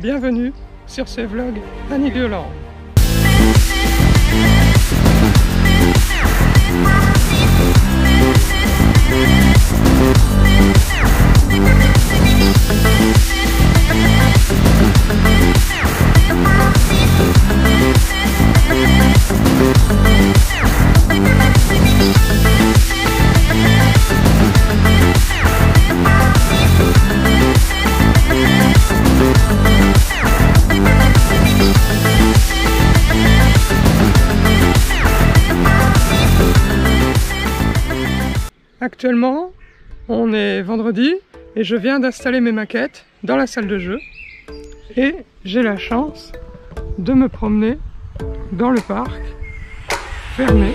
Bienvenue sur ce vlog Annie Violand. Actuellement, on est vendredi et je viens d'installer mes maquettes dans la salle de jeu et j'ai la chance de me promener dans le parc fermé.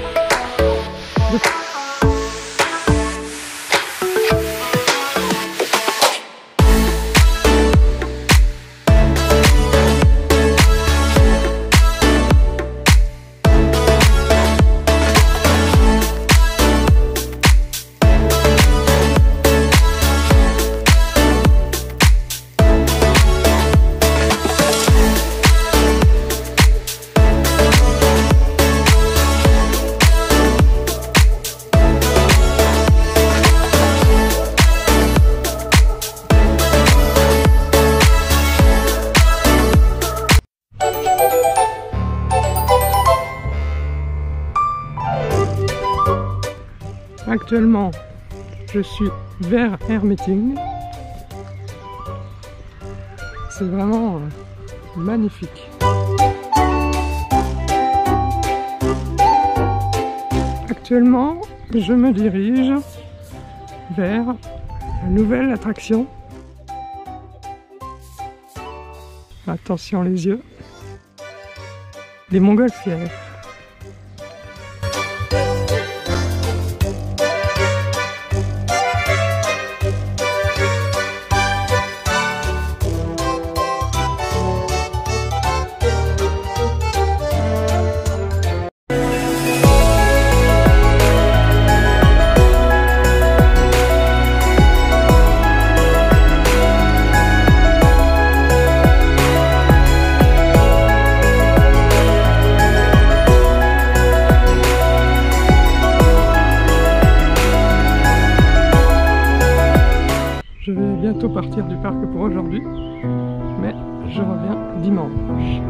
Actuellement, je suis vers Air Meeting. C'est vraiment euh, magnifique. Actuellement, je me dirige vers la nouvelle attraction. Attention les yeux. Les montgolfières. Bientôt partir du parc pour aujourd'hui, mais je reviens dimanche.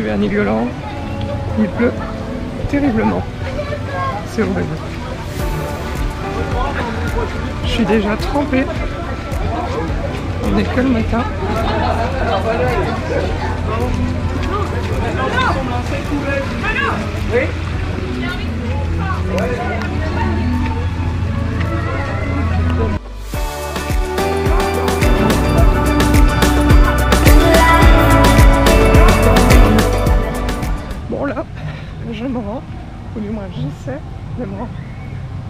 D'arriver à il pleut terriblement, c'est horrible. Je suis déjà trempé, on n'est que le matin. Bon j'essaie de rendre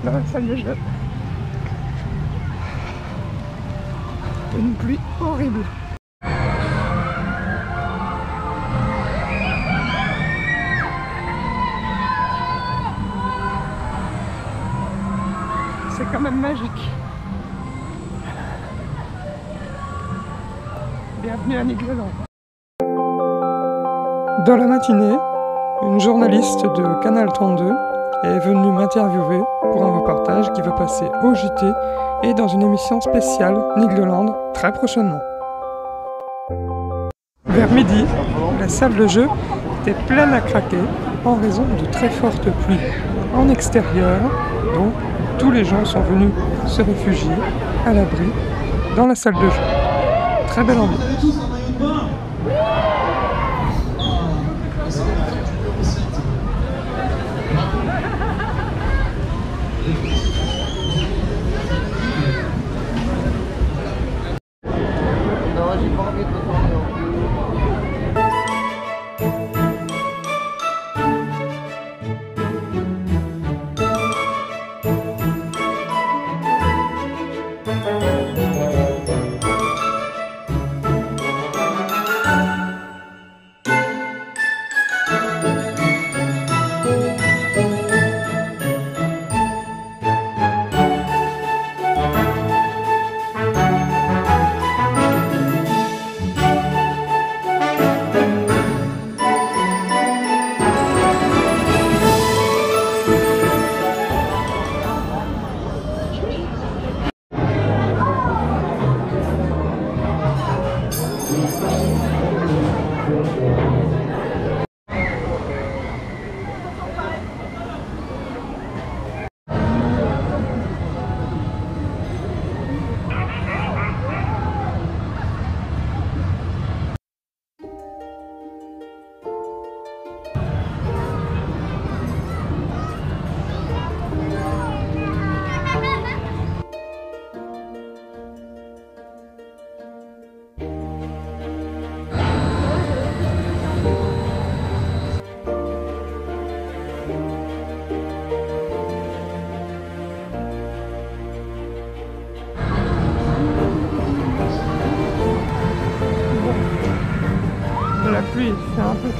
dans la salle de jeu. Une pluie horrible. C'est quand même magique. Bienvenue à Nigloland. Dans la matinée, une journaliste de Canal 32 est venue m'interviewer pour un reportage qui va passer au JT et dans une émission spéciale Nigloland très prochainement. Vers midi, la salle de jeu était pleine à craquer en raison de très fortes pluies en extérieur, donc tous les gens sont venus se réfugier à l'abri dans la salle de jeu. Très belle ambiance.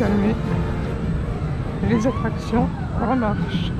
Calmer. Les attractions remarchent.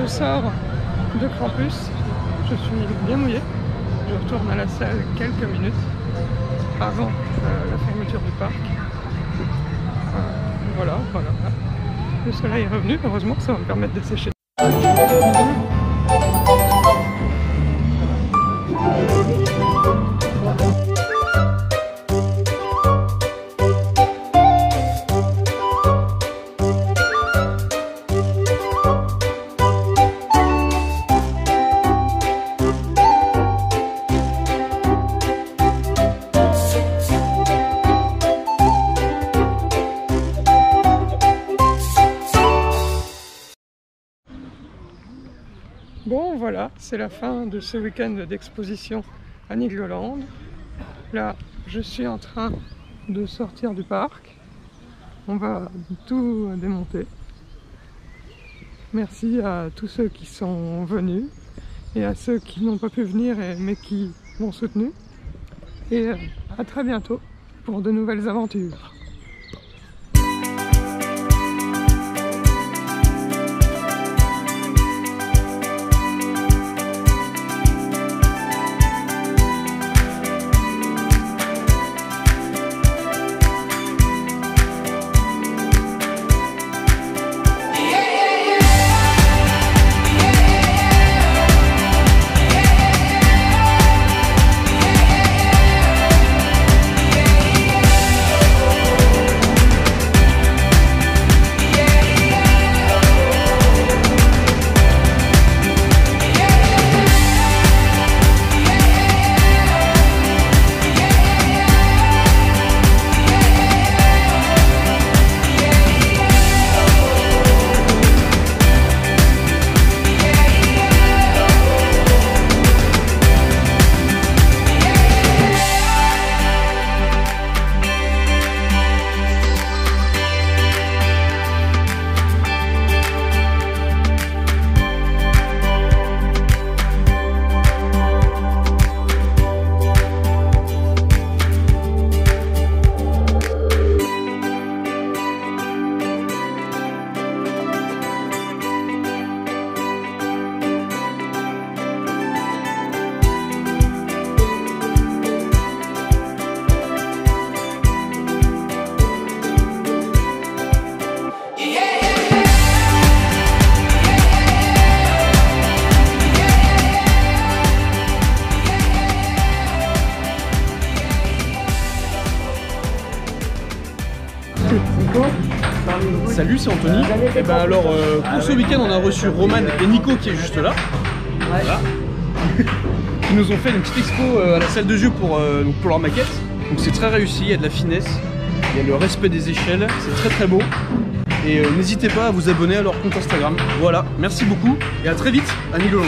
Je sors de campus, je suis bien mouillé. Je retourne à la salle quelques minutes avant euh, la fermeture du parc. Euh, voilà, voilà. Le soleil est revenu, heureusement, ça va me permettre de sécher. C'est la fin de ce week-end d'exposition à Nigloland. Là, je suis en train de sortir du parc. On va tout démonter. Merci à tous ceux qui sont venus et à ceux qui n'ont pas pu venir mais qui m'ont soutenu. Et euh, à très bientôt pour de nouvelles aventures. Salut, c'est Anthony. Et ben alors, euh, pour ce week-end, on a reçu Roman et Nico qui est juste là. Voilà. qui nous ont fait une petite expo euh, à la salle de jeu pour, euh, donc pour leur maquette. Donc c'est très réussi, il y a de la finesse, il y a le respect des échelles, c'est très très beau. Et n'hésitez pas à vous abonner à leur compte Instagram. Voilà, merci beaucoup et à très vite à Nigloland.